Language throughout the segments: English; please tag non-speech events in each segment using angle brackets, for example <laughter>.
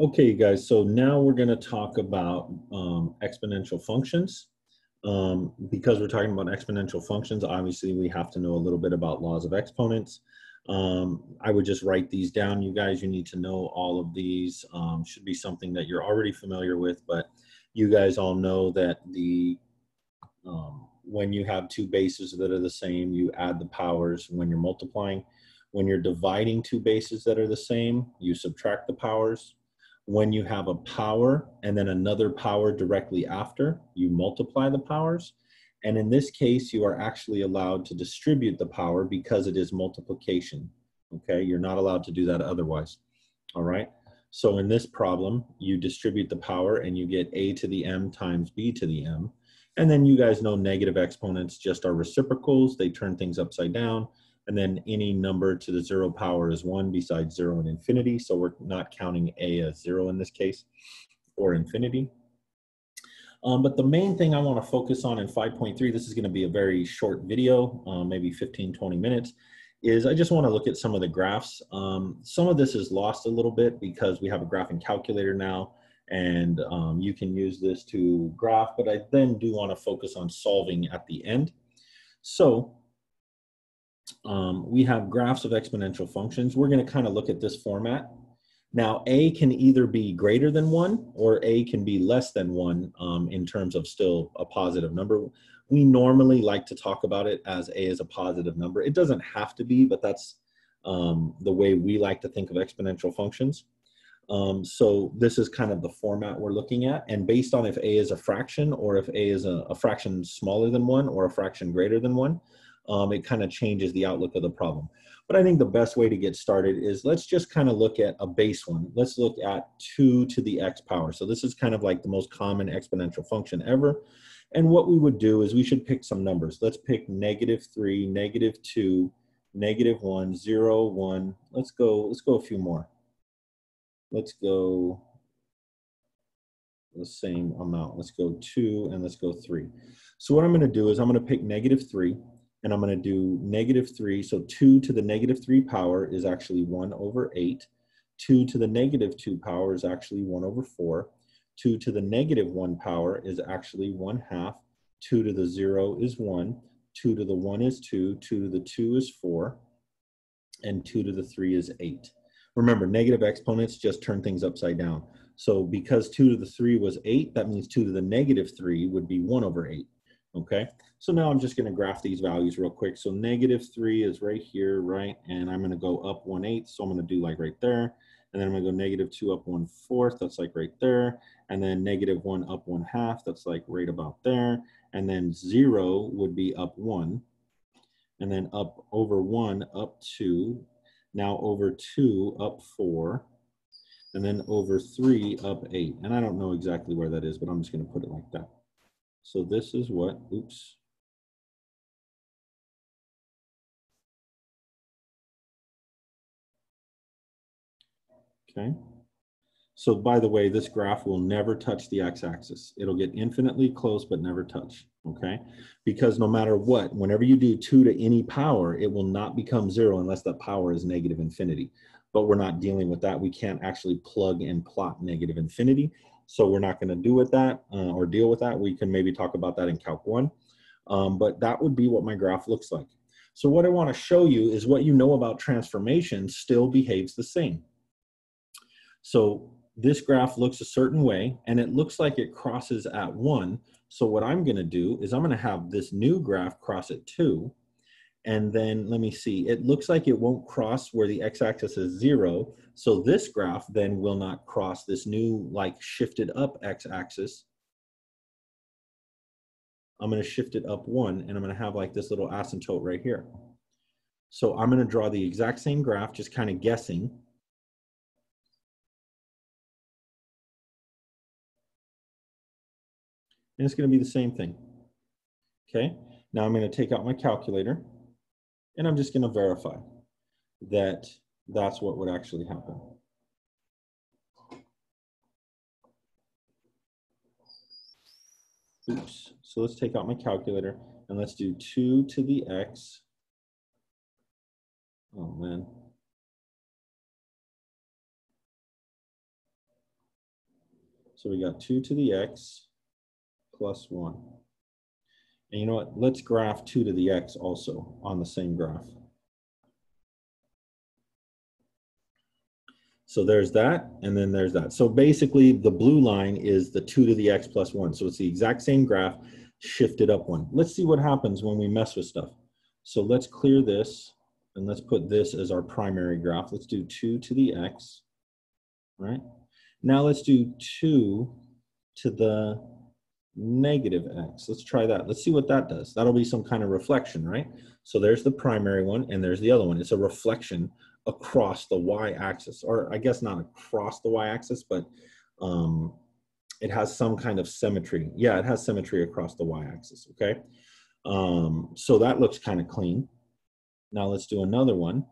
Okay, you guys, so now we're going to talk about um, exponential functions. Um, because we're talking about exponential functions, obviously we have to know a little bit about laws of exponents. Um, I would just write these down. You guys, you need to know all of these. Um, should be something that you're already familiar with, but you guys all know that the um, when you have two bases that are the same, you add the powers when you're multiplying. When you're dividing two bases that are the same, you subtract the powers when you have a power and then another power directly after, you multiply the powers. And in this case, you are actually allowed to distribute the power because it is multiplication. Okay, you're not allowed to do that otherwise. All right, so in this problem, you distribute the power and you get a to the m times b to the m. And then you guys know negative exponents just are reciprocals, they turn things upside down and then any number to the zero power is one besides zero and infinity. So we're not counting a as zero in this case or infinity. Um, but the main thing I wanna focus on in 5.3, this is gonna be a very short video, um, maybe 15, 20 minutes, is I just wanna look at some of the graphs. Um, some of this is lost a little bit because we have a graphing calculator now and um, you can use this to graph, but I then do wanna focus on solving at the end. So um, we have graphs of exponential functions. We're going to kind of look at this format. Now, a can either be greater than 1 or a can be less than 1 um, in terms of still a positive number. We normally like to talk about it as a is a positive number. It doesn't have to be, but that's um, the way we like to think of exponential functions. Um, so this is kind of the format we're looking at. And based on if a is a fraction or if a is a, a fraction smaller than 1 or a fraction greater than 1, um, it kind of changes the outlook of the problem. But I think the best way to get started is let's just kind of look at a base one. Let's look at 2 to the x power. So this is kind of like the most common exponential function ever. And what we would do is we should pick some numbers. Let's pick negative 3, negative 2, negative 1, 0, 1. Let's go, let's go a few more. Let's go the same amount. Let's go 2 and let's go 3. So what I'm going to do is I'm going to pick negative 3 and I'm going to do negative 3. So 2 to the negative 3 power is actually 1 over 8. 2 to the negative 2 power is actually 1 over 4. 2 to the negative 1 power is actually 1 half. 2 to the 0 is 1. 2 to the 1 is 2. 2 to the 2 is 4. And 2 to the 3 is 8. Remember, negative exponents just turn things upside down. So because 2 to the 3 was 8, that means 2 to the negative 3 would be 1 over 8. Okay, so now I'm just going to graph these values real quick. So negative 3 is right here, right? And I'm going to go up 1 8. So I'm going to do like right there. And then I'm going to go negative 2 up 1 fourth. That's like right there. And then negative 1 up 1 half. That's like right about there. And then 0 would be up 1. And then up over 1 up 2. Now over 2 up 4. And then over 3 up 8. And I don't know exactly where that is, but I'm just going to put it like that. So this is what, oops, okay? So by the way, this graph will never touch the x-axis. It'll get infinitely close, but never touch, okay? Because no matter what, whenever you do two to any power, it will not become zero unless that power is negative infinity. But we're not dealing with that. We can't actually plug and plot negative infinity. So we're not gonna do with that uh, or deal with that. We can maybe talk about that in Calc 1. Um, but that would be what my graph looks like. So what I wanna show you is what you know about transformation still behaves the same. So this graph looks a certain way and it looks like it crosses at one. So what I'm gonna do is I'm gonna have this new graph cross at two. And then let me see, it looks like it won't cross where the x-axis is zero. So this graph then will not cross this new like shifted up x-axis. I'm gonna shift it up one and I'm gonna have like this little asymptote right here. So I'm gonna draw the exact same graph, just kind of guessing. and it's going to be the same thing. Okay, now I'm going to take out my calculator and I'm just going to verify that that's what would actually happen. Oops, so let's take out my calculator and let's do 2 to the x. Oh man, So we got 2 to the x plus 1. And you know what? Let's graph 2 to the x also on the same graph. So there's that, and then there's that. So basically, the blue line is the 2 to the x plus 1. So it's the exact same graph, shifted up one. Let's see what happens when we mess with stuff. So let's clear this, and let's put this as our primary graph. Let's do 2 to the x, right? Now let's do 2 to the negative x. Let's try that. Let's see what that does. That'll be some kind of reflection, right? So there's the primary one, and there's the other one. It's a reflection across the y-axis, or I guess not across the y-axis, but um, it has some kind of symmetry. Yeah, it has symmetry across the y-axis, okay? Um, so that looks kind of clean. Now let's do another one.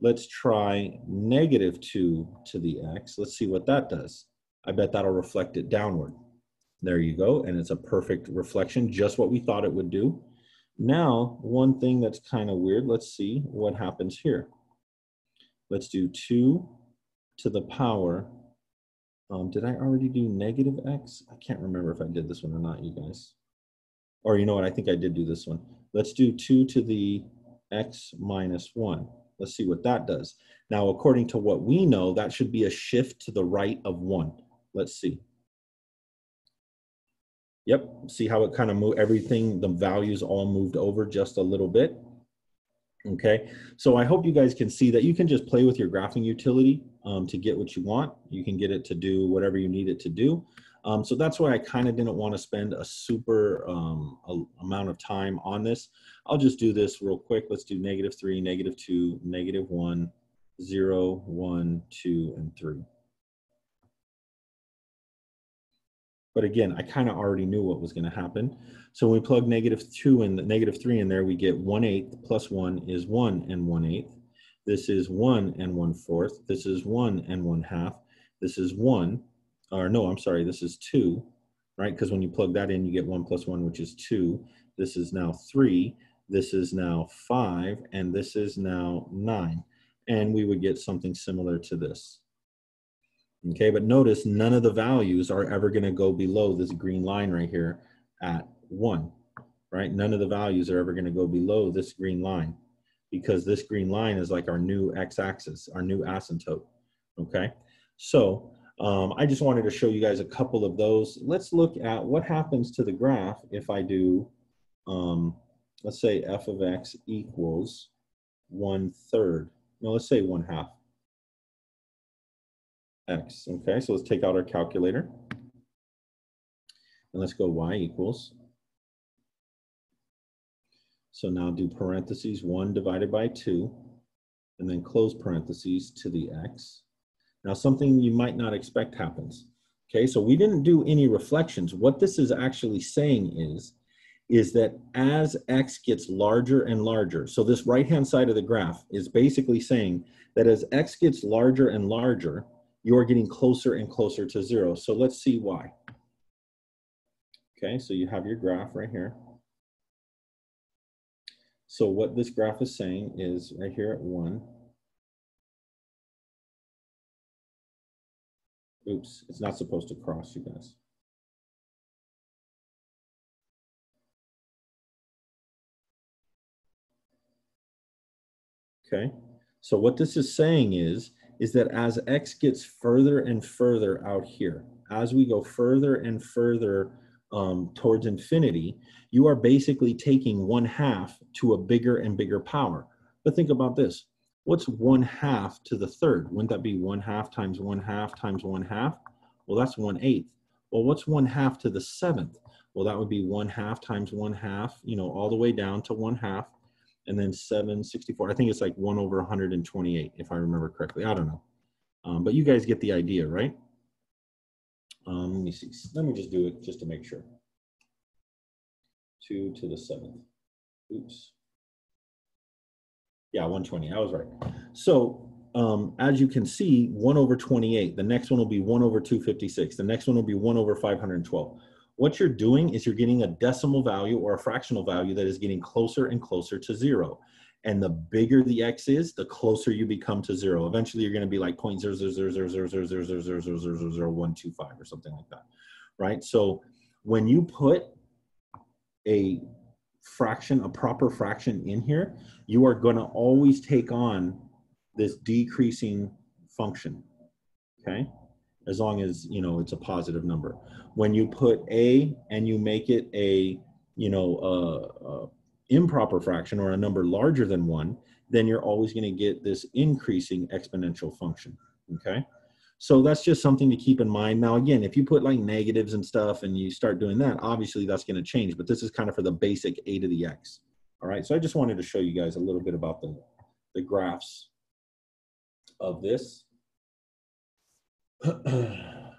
Let's try negative 2 to the x. Let's see what that does. I bet that'll reflect it downward. There you go, and it's a perfect reflection, just what we thought it would do. Now, one thing that's kind of weird, let's see what happens here. Let's do 2 to the power. Um, did I already do negative x? I can't remember if I did this one or not, you guys. Or you know what, I think I did do this one. Let's do 2 to the x minus 1. Let's see what that does. Now, according to what we know, that should be a shift to the right of 1. Let's see. Yep, see how it kind of moved, everything, the values all moved over just a little bit. Okay, so I hope you guys can see that you can just play with your graphing utility um, to get what you want. You can get it to do whatever you need it to do. Um, so that's why I kind of didn't want to spend a super um, a, amount of time on this. I'll just do this real quick. Let's do negative three, negative two, negative one, zero, one, two, and three. But again, I kind of already knew what was going to happen. So when we plug negative 2 and negative 3 in there, we get 1 eighth plus 1 is 1 and 1 eighth. This is 1 and 1 fourth. This is 1 and 1 half. This is 1, or no, I'm sorry, this is 2, right? Because when you plug that in, you get 1 plus 1, which is 2. This is now 3. This is now 5. And this is now 9. And we would get something similar to this. Okay, but notice none of the values are ever going to go below this green line right here at 1, right? None of the values are ever going to go below this green line because this green line is like our new x-axis, our new asymptote, okay? So um, I just wanted to show you guys a couple of those. Let's look at what happens to the graph if I do, um, let's say f of x equals 1 third. No, let's say 1 half x. Okay, so let's take out our calculator. And let's go y equals. So now do parentheses 1 divided by 2, and then close parentheses to the x. Now something you might not expect happens. Okay, so we didn't do any reflections. What this is actually saying is, is that as x gets larger and larger, so this right-hand side of the graph is basically saying that as x gets larger and larger, you're getting closer and closer to zero. So let's see why. Okay, so you have your graph right here. So what this graph is saying is right here at one, oops, it's not supposed to cross you guys. Okay, so what this is saying is is that as x gets further and further out here, as we go further and further um, towards infinity, you are basically taking one half to a bigger and bigger power. But think about this. What's one half to the third? Wouldn't that be one half times one half times one half? Well, that's one eighth. Well, what's one half to the seventh? Well, that would be one half times one half, you know, all the way down to one half and then 764. I think it's like 1 over 128, if I remember correctly. I don't know. Um, but you guys get the idea, right? Um, let me see. Let me just do it just to make sure. 2 to the 7th. Oops. Yeah, 120. I was right. So um, as you can see, 1 over 28. The next one will be 1 over 256. The next one will be 1 over 512 what you're doing is you're getting a decimal value or a fractional value that is getting closer and closer to zero. and the bigger the x is, the closer you become to zero. Eventually, you're going to be like 0.0000000000125 or something like that, right? So when you put a fraction, a proper fraction in here, you are going to always take on this decreasing function, okay? As long as, you know, it's a positive number. When you put a and you make it a, you know, uh, improper fraction or a number larger than one, then you're always going to get this increasing exponential function, okay? So that's just something to keep in mind. Now, again, if you put like negatives and stuff and you start doing that, obviously that's going to change, but this is kind of for the basic a to the x. All right, so I just wanted to show you guys a little bit about the, the graphs of this. <clears throat>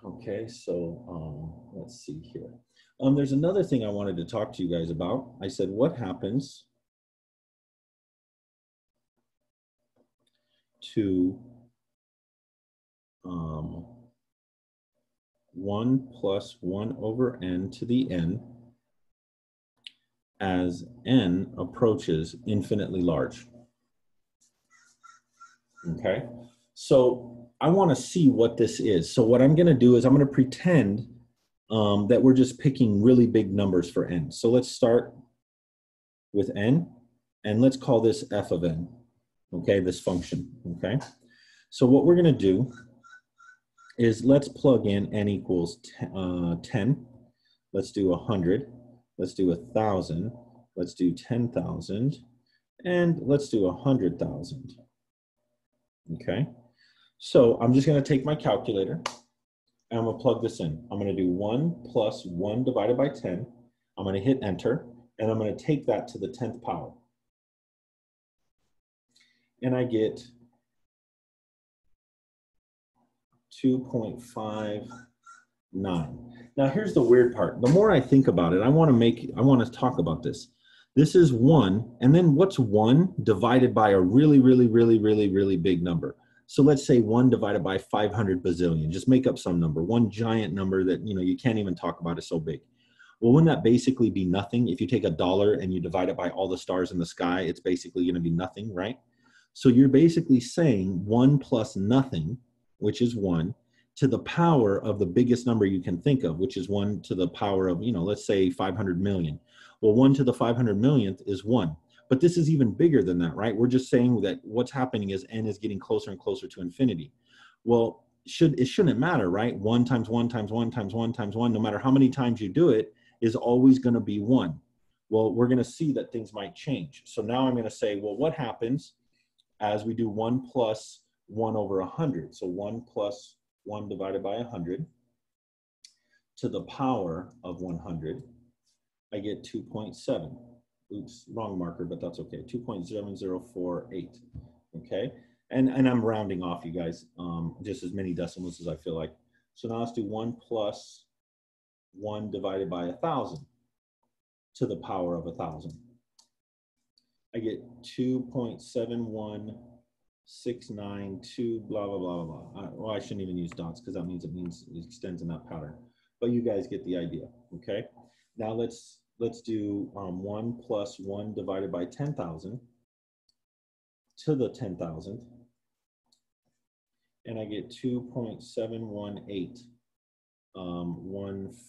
okay, so um, let's see here. Um, there's another thing I wanted to talk to you guys about. I said, what happens to um, 1 plus 1 over n to the n as n approaches infinitely large. Okay, so I want to see what this is. So what I'm going to do is I'm going to pretend um, that we're just picking really big numbers for n. So let's start with n, and let's call this f of n, okay, this function, okay? So what we're going to do is let's plug in n equals uh, 10. Let's do 100. Let's do 1,000. Let's do 10,000. And let's do 100,000. Okay. So I'm just going to take my calculator and I'm going to plug this in. I'm going to do 1 plus 1 divided by 10. I'm going to hit enter, and I'm going to take that to the 10th power. And I get 2.59. Now here's the weird part. The more I think about it, I want to make, I want to talk about this. This is one, and then what's one divided by a really, really, really, really, really big number? So let's say one divided by 500 bazillion, just make up some number, one giant number that, you know, you can't even talk about, is so big. Well, wouldn't that basically be nothing? If you take a dollar and you divide it by all the stars in the sky, it's basically going to be nothing, right? So you're basically saying one plus nothing which is one, to the power of the biggest number you can think of, which is one to the power of, you know, let's say 500 million. Well, one to the 500 millionth is one. But this is even bigger than that, right? We're just saying that what's happening is n is getting closer and closer to infinity. Well, should it shouldn't matter, right? One times one times one times one times one, no matter how many times you do it, is always going to be one. Well, we're going to see that things might change. So now I'm going to say, well, what happens as we do one plus 1 over a 100. So 1 plus 1 divided by a 100 to the power of 100, I get 2.7. Oops, wrong marker, but that's okay. 2.7048, okay? And, and I'm rounding off, you guys, um, just as many decimals as I feel like. So now let's do 1 plus 1 divided by 1,000 to the power of 1,000. I get 2.71 six, nine, two, blah, blah, blah, blah. I, well, I shouldn't even use dots because that means it means it extends in that pattern. But you guys get the idea, okay? Now let's let's do um, one plus one divided by 10,000 to the 10,000. And I get 2.718, um,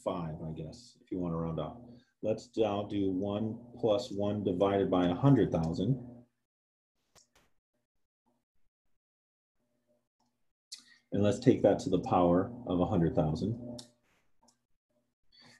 I guess, if you want to round off. Let's now do one plus one divided by 100,000 And let's take that to the power of 100,000.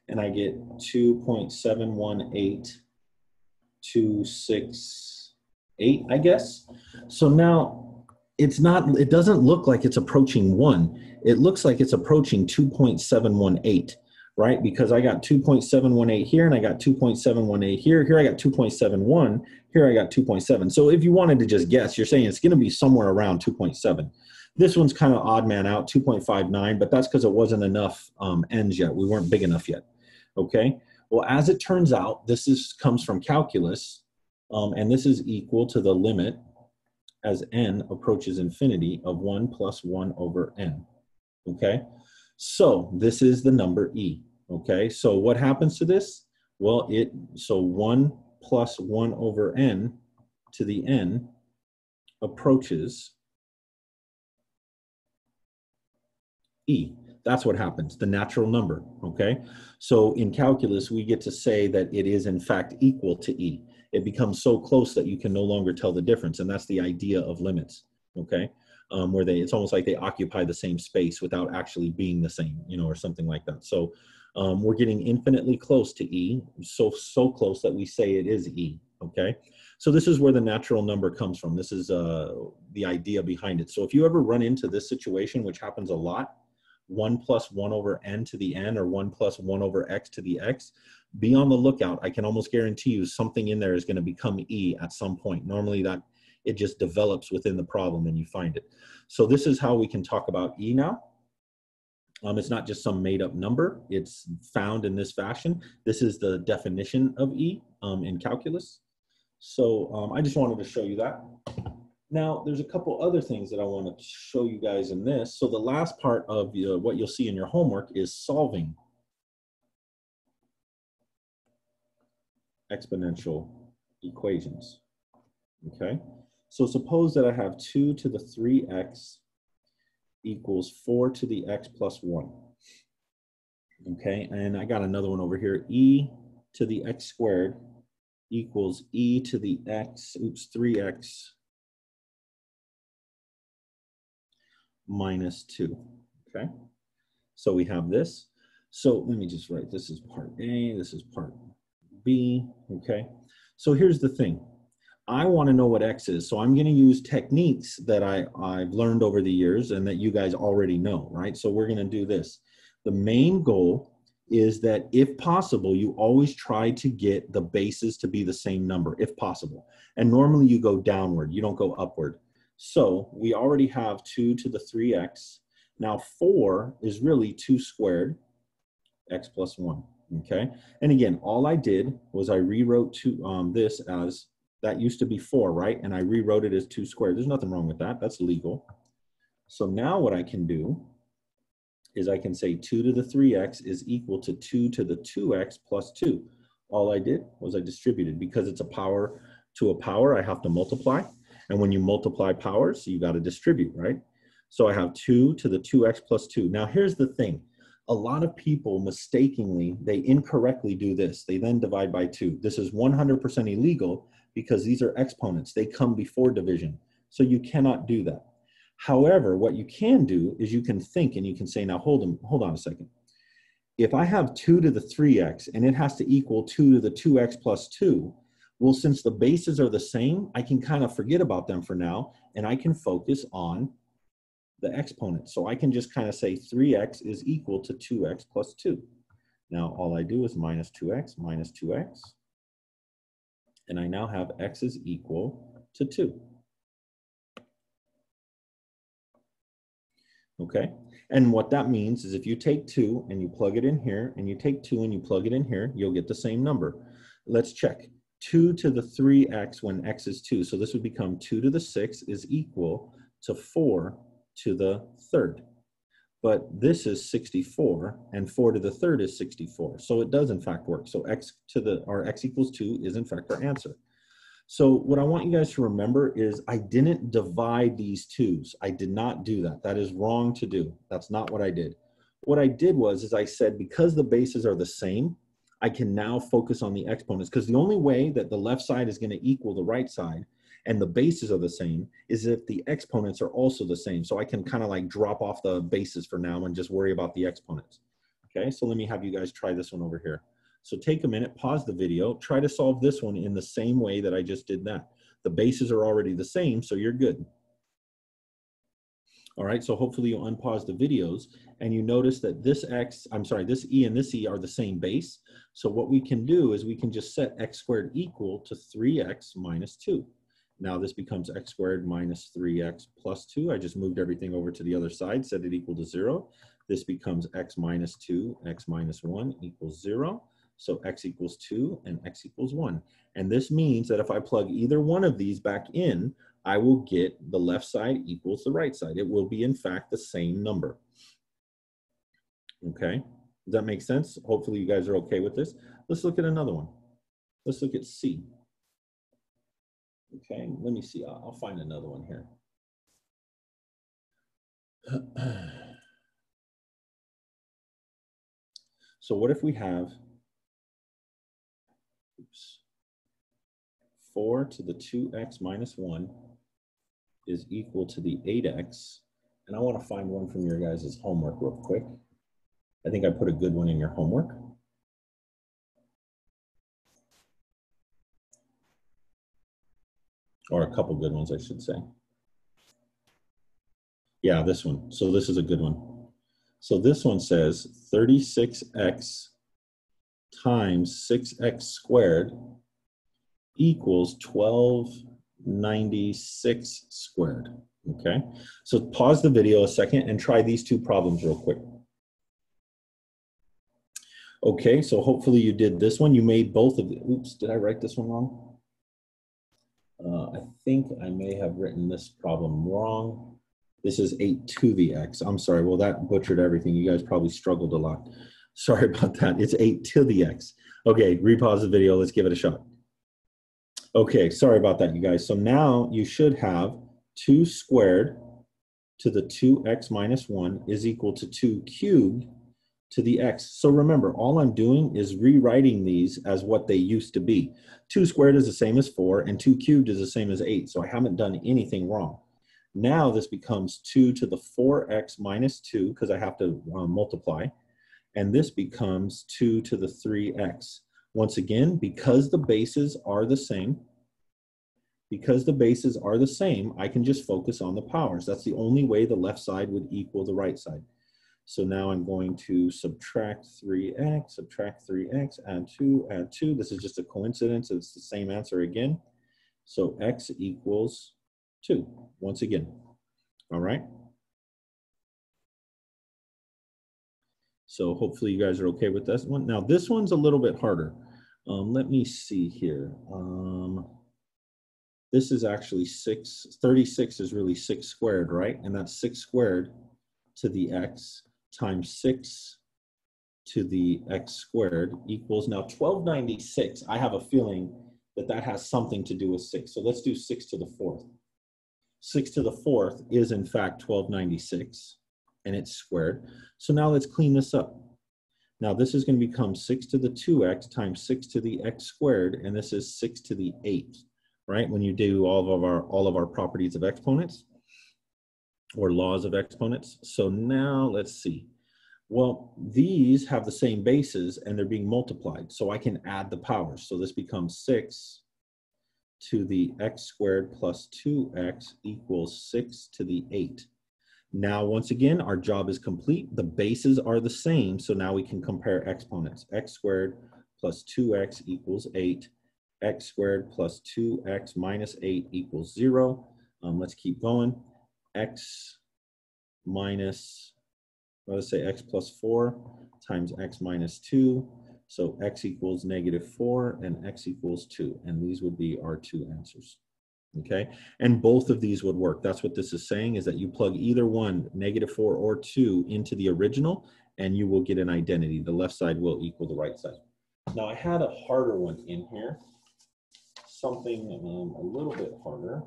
And I get 2.718268, I guess. So now it's not, it doesn't look like it's approaching one. It looks like it's approaching 2.718, right? Because I got 2.718 here and I got 2.718 here. Here I got 2.71. Here I got 2.7. So if you wanted to just guess, you're saying it's going to be somewhere around 2.7. This one's kind of odd man out, 2.59, but that's because it wasn't enough um, ends yet. We weren't big enough yet. Okay. Well, as it turns out, this is comes from calculus, um, and this is equal to the limit as n approaches infinity of 1 plus 1 over n. Okay. So this is the number e. Okay. So what happens to this? Well, it so 1 plus 1 over n to the n approaches e. That's what happens, the natural number, okay? So in calculus, we get to say that it is in fact equal to e. It becomes so close that you can no longer tell the difference, and that's the idea of limits, okay? Um, where they, it's almost like they occupy the same space without actually being the same, you know, or something like that. So um, we're getting infinitely close to e, so, so close that we say it is e, okay? So this is where the natural number comes from. This is uh, the idea behind it. So if you ever run into this situation, which happens a lot, 1 plus 1 over n to the n or 1 plus 1 over x to the x, be on the lookout. I can almost guarantee you something in there is going to become e at some point. Normally that it just develops within the problem and you find it. So this is how we can talk about e now. Um, it's not just some made up number. It's found in this fashion. This is the definition of e um, in calculus. So um, I just wanted to show you that. Now, there's a couple other things that I want to show you guys in this. So the last part of uh, what you'll see in your homework is solving exponential equations, okay? So suppose that I have 2 to the 3x equals 4 to the x plus 1, okay? And I got another one over here, e to the x squared equals e to the x, oops, 3x minus 2, okay? So we have this. So let me just write, this is part A, this is part B, okay? So here's the thing. I want to know what X is, so I'm going to use techniques that I, I've learned over the years and that you guys already know, right? So we're going to do this. The main goal is that if possible, you always try to get the bases to be the same number, if possible. And normally you go downward, you don't go upward. So we already have 2 to the 3x. Now 4 is really 2 squared, x plus 1, okay? And again, all I did was I rewrote to, um, this as, that used to be 4, right? And I rewrote it as 2 squared. There's nothing wrong with that. That's legal. So now what I can do is I can say 2 to the 3x is equal to 2 to the 2x plus 2. All I did was I distributed. Because it's a power to a power, I have to multiply. And when you multiply powers, you got to distribute, right? So I have 2 to the 2x plus 2. Now here's the thing. A lot of people mistakenly, they incorrectly do this. They then divide by 2. This is 100% illegal because these are exponents. They come before division. So you cannot do that. However, what you can do is you can think and you can say, now hold on, hold on a second. If I have 2 to the 3x and it has to equal 2 to the 2x plus 2, well, since the bases are the same, I can kind of forget about them for now, and I can focus on the exponent. So I can just kind of say 3x is equal to 2x plus 2. Now, all I do is minus 2x minus 2x, and I now have x is equal to 2. Okay, and what that means is if you take 2 and you plug it in here, and you take 2 and you plug it in here, you'll get the same number. Let's check. 2 to the 3x when x is 2. So this would become 2 to the 6 is equal to 4 to the third. But this is 64, and 4 to the third is 64. So it does in fact work. So x to the, or x equals 2 is in fact our answer. So what I want you guys to remember is I didn't divide these twos. I did not do that. That is wrong to do. That's not what I did. What I did was, is I said, because the bases are the same, I can now focus on the exponents because the only way that the left side is going to equal the right side and the bases are the same is if the exponents are also the same. So I can kind of like drop off the bases for now and just worry about the exponents. Okay, so let me have you guys try this one over here. So take a minute, pause the video, try to solve this one in the same way that I just did that. The bases are already the same, so you're good. All right, so hopefully you unpause the videos and you notice that this x, I'm sorry, this e and this e are the same base. So what we can do is we can just set x squared equal to 3x minus 2. Now this becomes x squared minus 3x plus 2. I just moved everything over to the other side, set it equal to 0. This becomes x minus 2, x minus 1 equals 0. So x equals 2 and x equals 1. And this means that if I plug either one of these back in, I will get the left side equals the right side. It will be, in fact, the same number. Okay, does that make sense? Hopefully you guys are okay with this. Let's look at another one. Let's look at C. Okay, let me see. I'll, find another one here. <clears throat> so what if we have oops, 4 to the 2x minus 1 is equal to the 8x. And I want to find one from your guys' homework real quick. I think I put a good one in your homework. Or a couple good ones, I should say. Yeah, this one. So this is a good one. So this one says 36x times 6x squared equals 1296 squared. Okay, so pause the video a second and try these two problems real quick. Okay, so hopefully you did this one. You made both of the, oops, did I write this one wrong? Uh, I think I may have written this problem wrong. This is 8 to the x. I'm sorry, well that butchered everything. You guys probably struggled a lot. <laughs> Sorry about that. It's 8 to the x. Okay, repause the video. Let's give it a shot. Okay, sorry about that, you guys. So now you should have 2 squared to the 2x minus 1 is equal to 2 cubed to the x. So remember, all I'm doing is rewriting these as what they used to be. 2 squared is the same as 4, and 2 cubed is the same as 8, so I haven't done anything wrong. Now this becomes 2 to the 4x minus 2, because I have to uh, multiply, and this becomes 2 to the 3x. Once again, because the bases are the same, because the bases are the same, I can just focus on the powers. That's the only way the left side would equal the right side. So now I'm going to subtract 3x, subtract 3x, add 2, add 2. This is just a coincidence. It's the same answer again. So x equals 2, once again. All right? So hopefully you guys are okay with this one. Now this one's a little bit harder. Um, let me see here. Um, this is actually 6, 36 is really 6 squared, right? And that's 6 squared to the x times 6 to the x squared equals now 1296. I have a feeling that that has something to do with 6. So let's do 6 to the fourth. 6 to the fourth is in fact 1296 and it's squared. So now let's clean this up. Now this is going to become 6 to the 2x times 6 to the x squared and this is 6 to the 8, right? When you do all of our all of our properties of exponents or laws of exponents. So now let's see. Well, these have the same bases and they're being multiplied. So I can add the powers. So this becomes 6 to the x squared plus 2x equals 6 to the 8. Now, once again, our job is complete. The bases are the same, so now we can compare exponents. x squared plus 2x equals 8. x squared plus 2x minus 8 equals 0. Um, let's keep going x minus, let's say x plus 4 times x minus 2. So x equals negative 4 and x equals 2. And these would be our two answers. Okay, and both of these would work. That's what this is saying is that you plug either one, negative 4 or 2, into the original, and you will get an identity. The left side will equal the right side. Now, I had a harder one in here, something um, a little bit harder.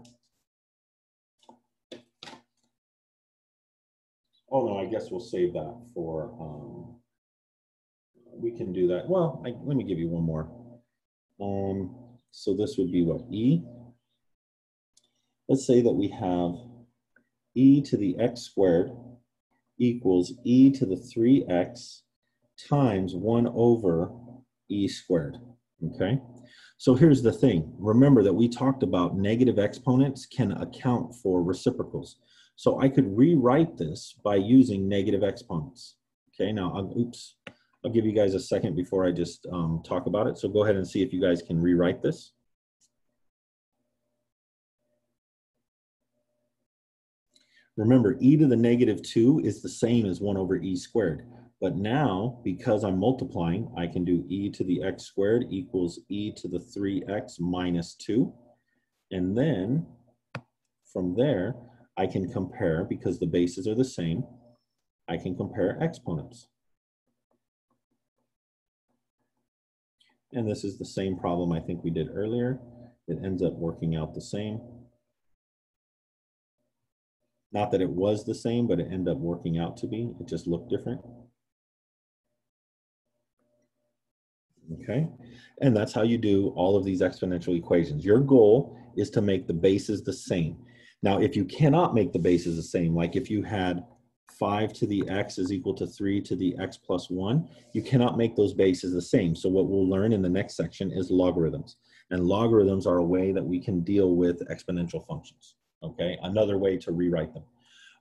Oh no, I guess we'll save that for, um, we can do that. Well, I, let me give you one more. Um, so this would be what, E? Let's say that we have e to the x squared equals e to the 3x times 1 over e squared, okay? So here's the thing. Remember that we talked about negative exponents can account for reciprocals. So I could rewrite this by using negative exponents. Okay, now, I'll, oops, I'll give you guys a second before I just um, talk about it. So go ahead and see if you guys can rewrite this. Remember, e to the negative 2 is the same as 1 over e squared. But now, because I'm multiplying, I can do e to the x squared equals e to the 3x minus 2. And then, from there, I can compare, because the bases are the same, I can compare exponents. And this is the same problem I think we did earlier. it ends up working out the same. Not that it was the same, but it ended up working out to be. It just looked different. Okay, and that's how you do all of these exponential equations. Your goal is to make the bases the same. Now, if you cannot make the bases the same, like if you had 5 to the x is equal to 3 to the x plus 1, you cannot make those bases the same. So what we'll learn in the next section is logarithms. And logarithms are a way that we can deal with exponential functions, okay? Another way to rewrite them.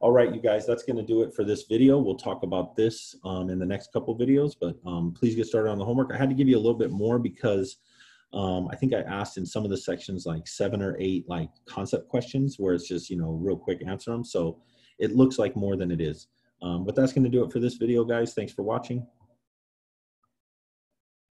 All right, you guys, that's gonna do it for this video. We'll talk about this um, in the next couple videos, but um, please get started on the homework. I had to give you a little bit more because um, I think I asked in some of the sections like seven or eight like concept questions where it's just, you know, real quick answer them. So it looks like more than it is. Um, but that's gonna do it for this video, guys. Thanks for watching.